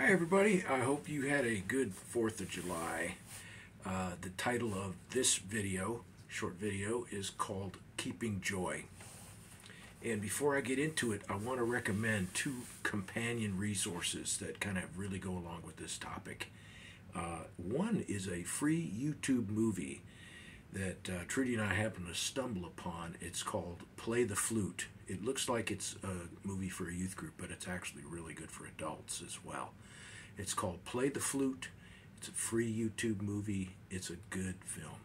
Hi, everybody. I hope you had a good 4th of July. Uh, the title of this video, short video, is called Keeping Joy. And before I get into it, I want to recommend two companion resources that kind of really go along with this topic. Uh, one is a free YouTube movie that uh, Trudy and I happened to stumble upon. It's called Play the Flute. It looks like it's a movie for a youth group, but it's actually really good for adults as well. It's called Play the Flute. It's a free YouTube movie. It's a good film.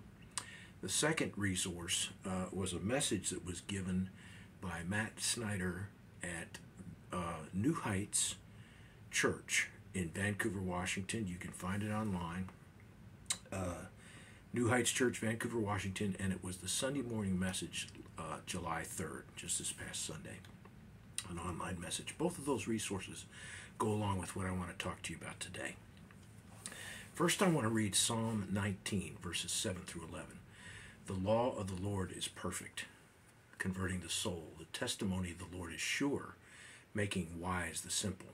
The second resource uh, was a message that was given by Matt Snyder at uh, New Heights Church in Vancouver, Washington. You can find it online. Uh, New Heights Church, Vancouver, Washington, and it was the Sunday morning message, uh, July 3rd, just this past Sunday. An online message. Both of those resources go along with what I want to talk to you about today. First, I want to read Psalm 19, verses 7 through 11. The law of the Lord is perfect, converting the soul. The testimony of the Lord is sure, making wise the simple.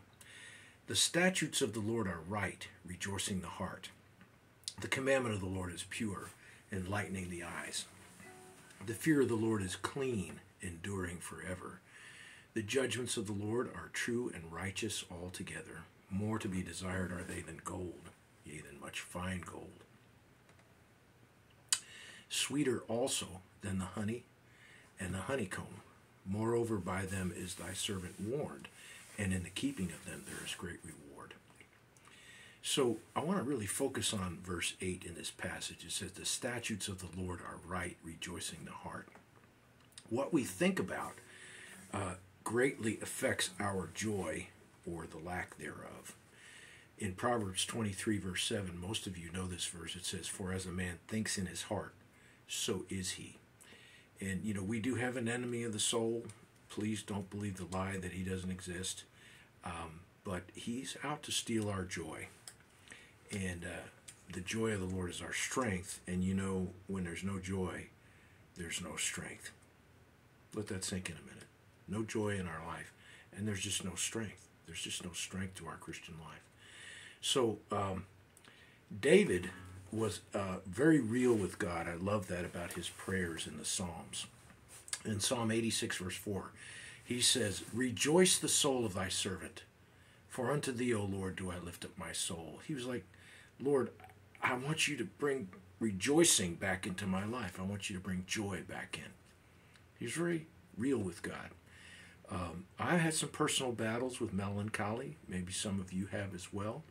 The statutes of the Lord are right, rejoicing the heart. The commandment of the Lord is pure, enlightening the eyes. The fear of the Lord is clean, enduring forever. The judgments of the Lord are true and righteous altogether. More to be desired are they than gold, yea, than much fine gold. Sweeter also than the honey and the honeycomb. Moreover, by them is thy servant warned, and in the keeping of them there is great reward. So I want to really focus on verse 8 in this passage. It says, The statutes of the Lord are right, rejoicing the heart. What we think about uh, greatly affects our joy or the lack thereof. In Proverbs 23, verse 7, most of you know this verse. It says, For as a man thinks in his heart, so is he. And, you know, we do have an enemy of the soul. Please don't believe the lie that he doesn't exist. Um, but he's out to steal our joy. And uh, the joy of the Lord is our strength. And you know, when there's no joy, there's no strength. Let that sink in a minute. No joy in our life, and there's just no strength. There's just no strength to our Christian life. So, um, David was uh, very real with God. I love that about his prayers in the Psalms. In Psalm 86, verse 4, he says, Rejoice the soul of thy servant, for unto thee, O Lord, do I lift up my soul. He was like, Lord, I want you to bring rejoicing back into my life. I want you to bring joy back in. He's very real with God. Um, I had some personal battles with melancholy. Maybe some of you have as well.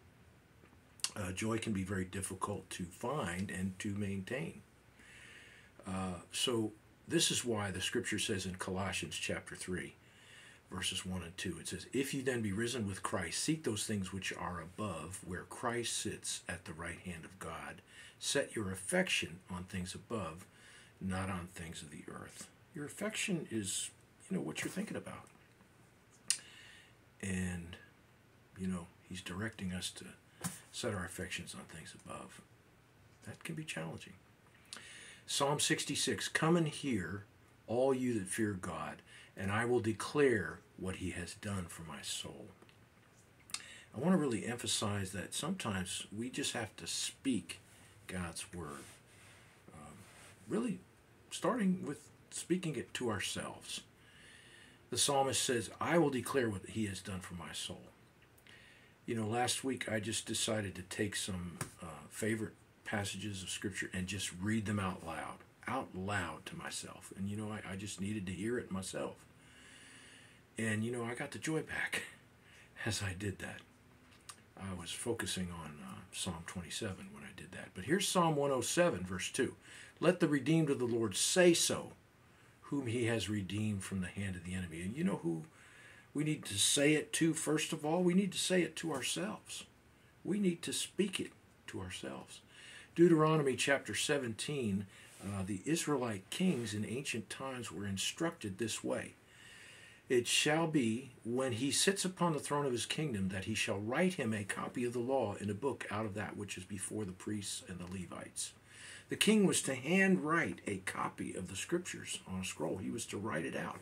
Uh, joy can be very difficult to find and to maintain. Uh, so, this is why the scripture says in Colossians chapter 3 verses 1 and 2. It says, If you then be risen with Christ, seek those things which are above, where Christ sits at the right hand of God. Set your affection on things above, not on things of the earth. Your affection is, you know, what you're thinking about. And, you know, He's directing us to set our affections on things above. That can be challenging. Psalm 66 Come and hear, all you that fear God and I will declare what he has done for my soul. I want to really emphasize that sometimes we just have to speak God's word. Um, really, starting with speaking it to ourselves. The psalmist says, I will declare what he has done for my soul. You know, last week I just decided to take some uh, favorite passages of Scripture and just read them out loud, out loud to myself. And, you know, I, I just needed to hear it myself. And you know, I got the joy back as I did that. I was focusing on uh, Psalm 27 when I did that. But here's Psalm 107, verse 2. Let the redeemed of the Lord say so, whom he has redeemed from the hand of the enemy. And you know who we need to say it to, first of all? We need to say it to ourselves. We need to speak it to ourselves. Deuteronomy chapter 17, uh, the Israelite kings in ancient times were instructed this way it shall be when he sits upon the throne of his kingdom that he shall write him a copy of the law in a book out of that which is before the priests and the Levites. The king was to handwrite a copy of the scriptures on a scroll, he was to write it out.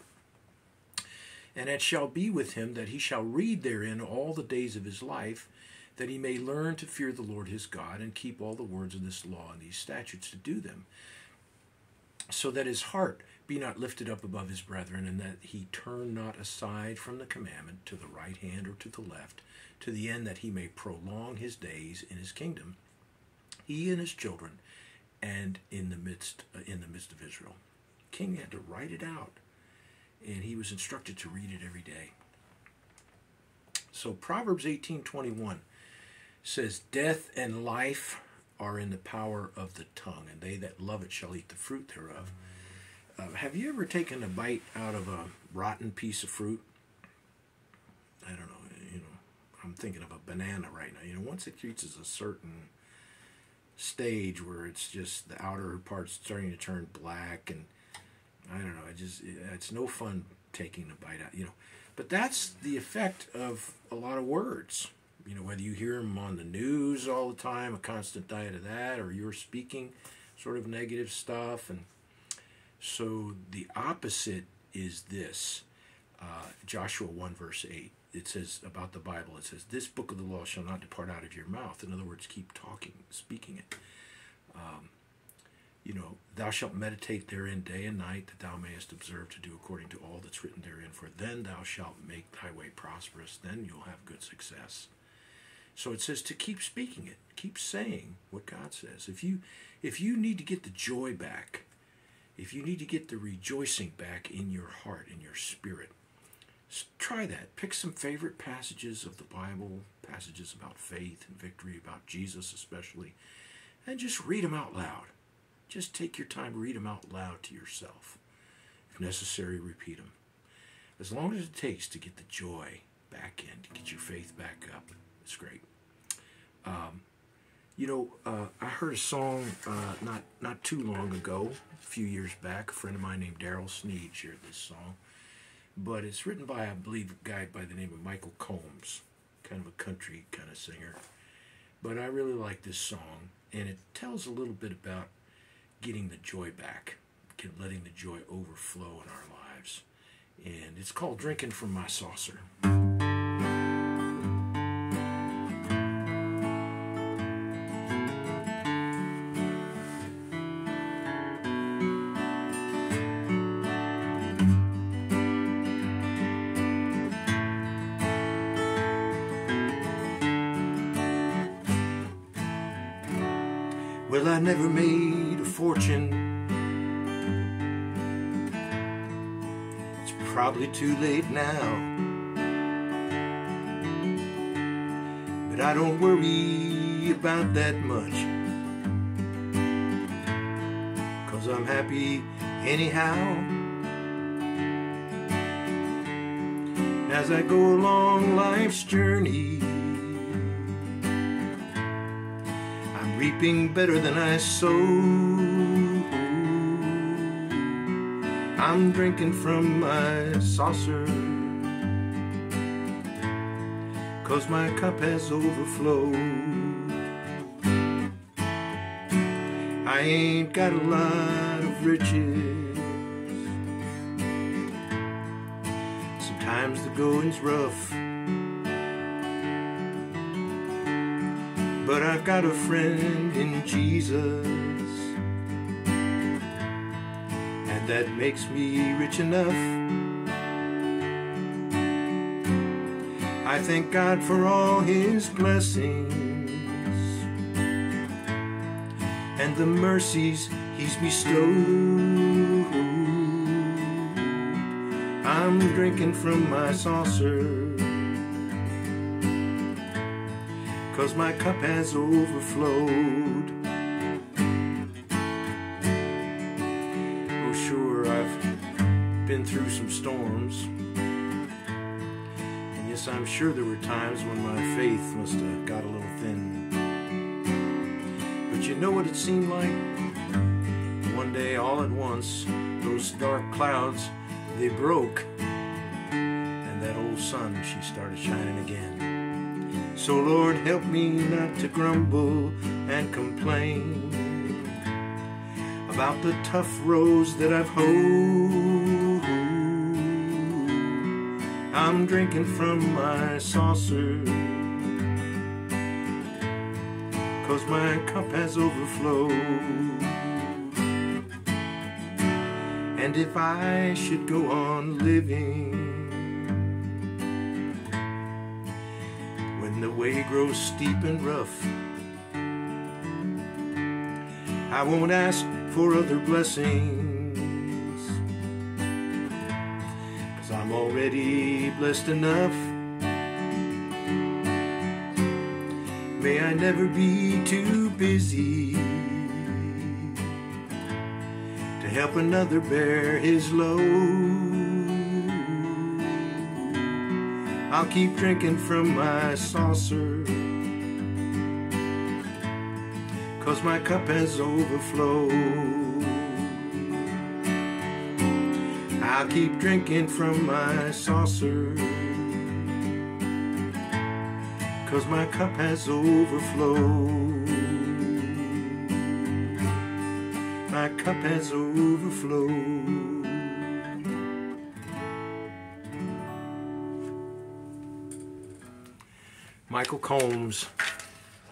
And it shall be with him that he shall read therein all the days of his life, that he may learn to fear the Lord his God and keep all the words of this law and these statutes to do them, so that his heart be not lifted up above his brethren, and that he turn not aside from the commandment to the right hand or to the left, to the end that he may prolong his days in his kingdom, he and his children, and in the midst uh, in the midst of Israel. King had to write it out, and he was instructed to read it every day. So Proverbs 18:21 says, "Death and life are in the power of the tongue, and they that love it shall eat the fruit thereof." Uh, have you ever taken a bite out of a rotten piece of fruit? I don't know. You know, I'm thinking of a banana right now. You know, once it reaches a certain stage where it's just the outer part starting to turn black, and I don't know. I just it's no fun taking a bite out. You know, but that's the effect of a lot of words. You know, whether you hear them on the news all the time, a constant diet of that, or you're speaking sort of negative stuff and so the opposite is this uh, Joshua 1, verse 8. It says about the Bible, it says, This book of the law shall not depart out of your mouth. In other words, keep talking, speaking it. Um, you know, thou shalt meditate therein day and night, that thou mayest observe to do according to all that's written therein. For then thou shalt make thy way prosperous, then you'll have good success. So it says to keep speaking it, keep saying what God says. If you if you need to get the joy back, if you need to get the rejoicing back in your heart, in your spirit, try that. Pick some favorite passages of the Bible, passages about faith and victory, about Jesus especially, and just read them out loud. Just take your time, read them out loud to yourself. If necessary, repeat them. As long as it takes to get the joy back in, to get your faith back up, it's great. Um, you know, uh, I heard a song uh, not not too long ago, a few years back. A friend of mine named Daryl Sneed shared this song, but it's written by, I believe, a guy by the name of Michael Combs, kind of a country kind of singer. But I really like this song, and it tells a little bit about getting the joy back, letting the joy overflow in our lives, and it's called "Drinking from My Saucer." Well, I never made a fortune. It's probably too late now. But I don't worry about that much. Cause I'm happy anyhow. As I go along life's journey. Reaping better than I sowed. I'm drinking from my saucer, cause my cup has overflowed. I ain't got a lot of riches. Sometimes the going's rough. But I've got a friend in Jesus. And that makes me rich enough. I thank God for all his blessings And the mercies he's bestowed. I'm drinking from my saucer cause my cup has overflowed. Oh, sure, I've been through some storms. And yes, I'm sure there were times when my faith must have got a little thin. But you know what it seemed like? One day, all at once, those dark clouds, they broke. And that old sun, she started shining again. So Lord, help me not to grumble and complain about the tough roads that I've hoed. I'm drinking from my saucer. Cause my cup has overflowed. And if I should go on living, way grows steep and rough, I won't ask for other blessings. Cause I'm already blessed enough. May I never be too busy to help another bear his load. I'll keep drinking from my saucer. Cause my cup has overflowed. I'll keep drinking from my saucer. Cause my cup has overflowed. My cup has overflowed. Michael Combs,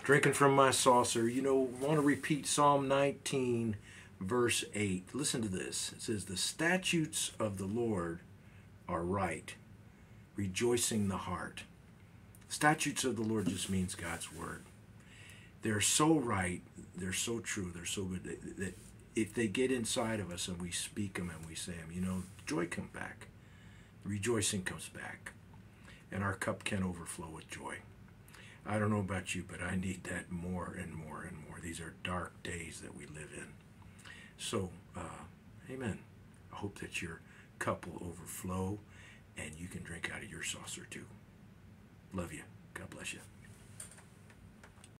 drinking from my saucer. You know, want to repeat Psalm 19, verse 8. Listen to this. It says, The statutes of the Lord are right, rejoicing the heart. Statutes of the Lord just means God's word. They're so right, they're so true, they're so good that, that if they get inside of us and we speak them and we say them, you know, joy comes back. Rejoicing comes back. And our cup can overflow with joy. I don't know about you, but I need that more and more and more. These are dark days that we live in. So, uh, amen. I hope that your cup will overflow and you can drink out of your saucer too. Love you. God bless you.